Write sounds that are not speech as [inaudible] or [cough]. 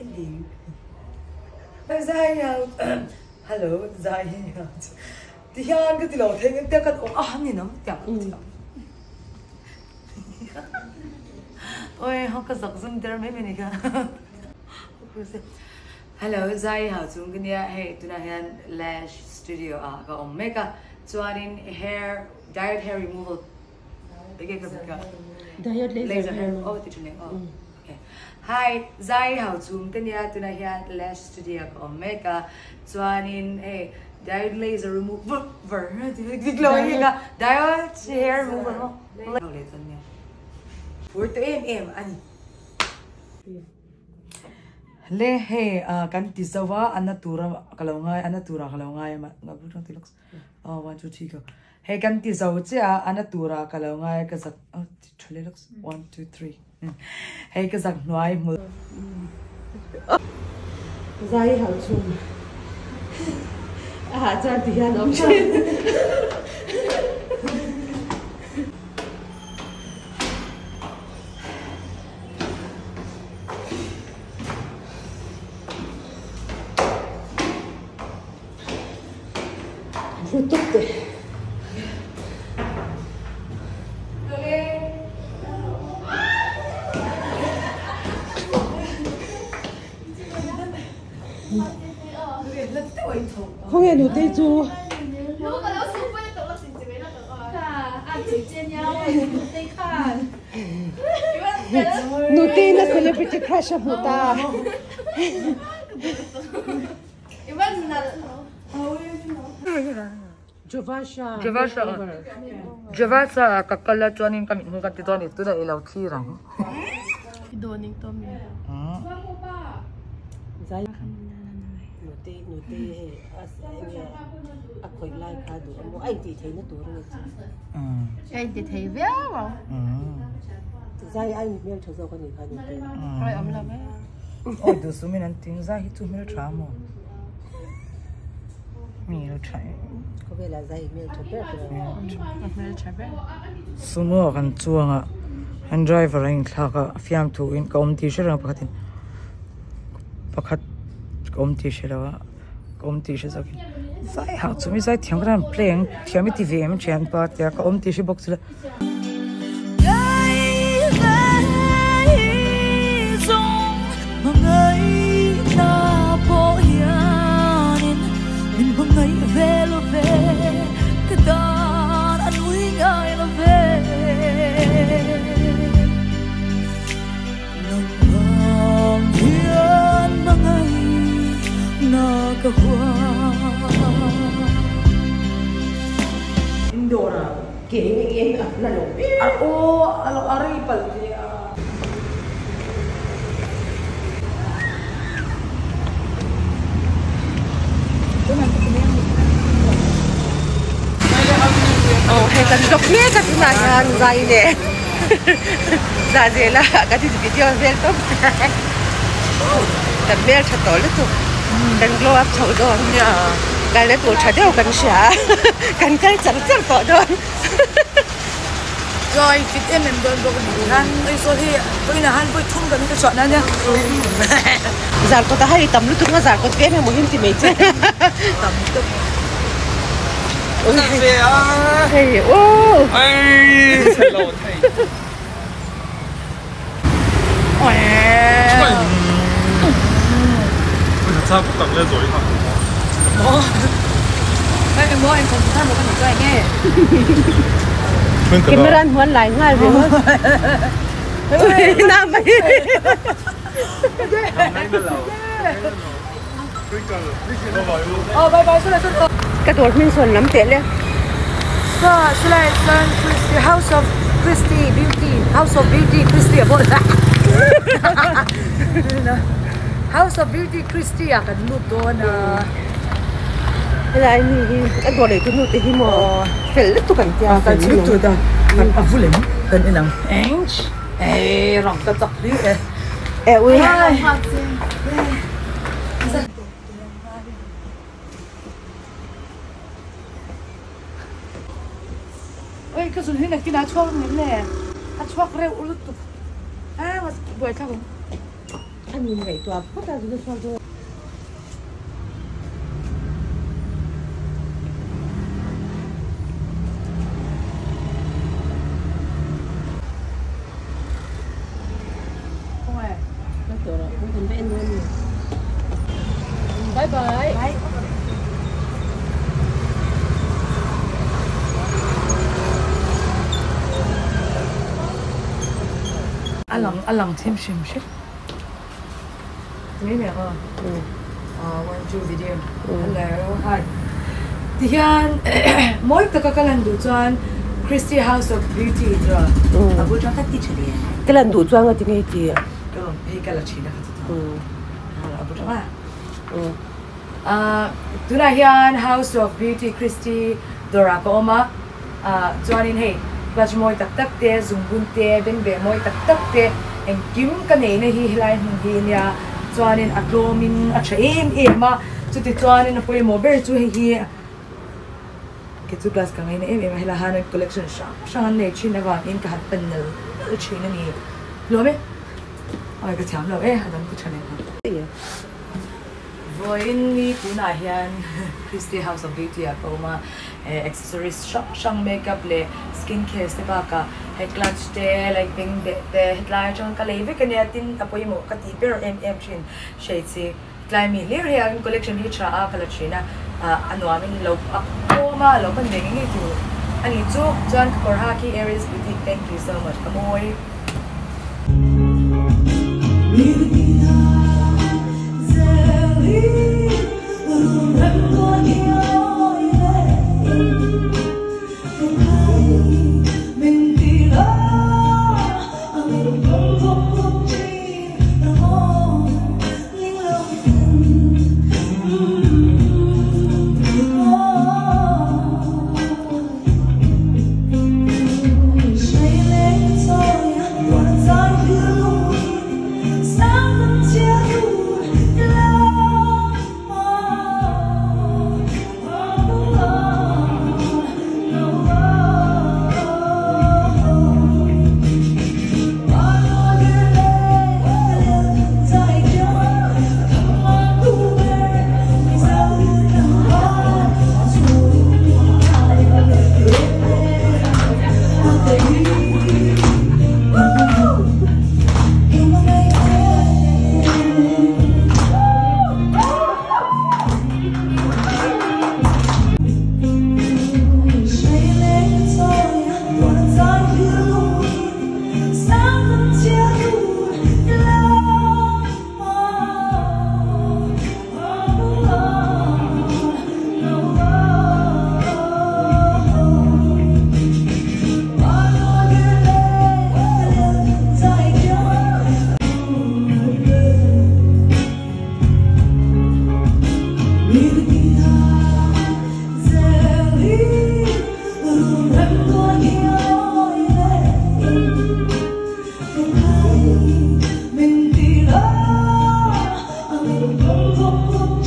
Hello. Zayang. Hello, Zayang. Tiyan ka tilaw. Tiyan ka tilaw. Ah, hindi naman. Tiyan ka tilaw. Ôi, không có giật dung tên mấy mình cả. Hello, Zai Hao Chung Kinh Dia. Hey, tuna hen lash studio Ah, có ông mega. Hair, diet hair removal. Big cái cái. Diet laser hair. Oh, tịch lên. Oh, okay. Hi, zai hao zum ten ya tuna hian lash studio ko meka chuanin hey, diode laser remove ver diglo hinga diode hair remover ho le tan ya 4 mm ani le he kan ti zawa anatura kalawnga anatura kalawnga ma ngabru tilok 1 2 3 go he kan ti zaw cha anna tura kalonga ka zak oh chule lok one two three [laughs] he ka zak noi mu Zai hảo chung. À, cha thì ăn ông trên. Rút không hề đủ tê chu nụ tin là celebrity crush của ta Javasha Javasha Javasha kakala chuanin kami nung kan tito ni tu da ilaw tirang doning to mi ah zai te no te as anya a khoi lai kha du mo ai ti thei na tur ngi chi ai ti thei ve wa zai ai mi thau zo ka ni kha ni ai am la me oi du su min an tin za hi tu mi tha mo mi ro chai ko ve la zai mi thau bé. mi chai pe su mo kan chuanga an driver in thla ka fiam tu in kaum ti shara pakhatin pakhat قوم تيش لو قوم تيش ساكن زاي هاتسومي زاي تيمران بلين تيامي تي في ام تشان بارتي قوم تيش بوكس أرقو قريبة البيئة Oh, kita duduk ni kat sini kan, Zaini. Zazela, kat sini video bel tu. Tapi bel cakap tu, dan glow up cakap tu. Ya. Kalau tu cakap dia kan sih, kan kan cerita tu. rồi chị em mình đơn đồ hắn ấy rồi thì tôi là hắn với thung gần cái chọn nha [laughs] giản có ta hay tắm nước chúng nó giản có tiết hay một hình thì mấy chứ [laughs] tắm nước Ôi, thầy, thầy, ô. Ôi, thầy lộ thầy. Ôi. Ôi, sao cũng tầm lên rồi hả? Bố. Em bố em còn thăm một con cho anh nghe. [laughs] Mừng cửa Kimmeran huấn lại ngay rồi Ui, nam ấy Cái tuột mình xuân lắm tiện lên So, should I learn the house of Christie beauty? House of beauty Christie, what that? House of beauty Christie, I can look on. Uh, Ni hi ka tor le tu nu te hi mo. Fel le tu kan tia. Cái chữ tuổi đó, cái à vui lắm, cái này là Ench. Ê, rong cái tóc đi. E ui. 画质。Ôi, cái này này cái nào chua mình nè. À chua cái ulut tu. À, mà buổi sao cũng. anh nhìn vậy tòa phát ra được sao thôi không hề nó chỗ đó cũng cần vẽ luôn bye bye bye Alang alang tim shim shim. Mấy mẹ ơi. ừ. Uh, one two video. Ừ. Hello, hi. Thì hiện [coughs] mỗi cả các lần đủ chuan Christy House of Beauty rồi. Ừ. À bữa cho khách đi chơi đi. cái lần đủ choang ở tiếng thì Cái lòng hay cái là chỉ là khách thôi. ừ. À bữa cho à. Uh, tuna À, hian House of Beauty Christy Dora ko oma. Uh, à, chuanin hei clutch moi tak tak te zungbun te ben be moi tak tak te en kim ka nei na hi hilai hun hi nia. Chuanin a glomin a tha em em ma. Chu ti chuanin a poi mo ber chu hi hi. Ke chu class ka ngai na em em hila hanan collection sha sha nei chin na wa in ka hat pen nal chin na ni. Lo me? Ai ka cham lo e hadam ku chane Voinli Punahian, [laughs] Christie House of Beauty Akoma, eh, accessories shop, shang makeup le skincare se ba ka heklach te like bing de te heklach chon ka leve ke ne tin tapoi mo ka tiper em em chin shade si climbing lir hian collection hi cha a kala china ano amin lo koma lo pan ding ni tu ani chu chan korhaki areas beauty thank you so much kamoi Thank you. @웃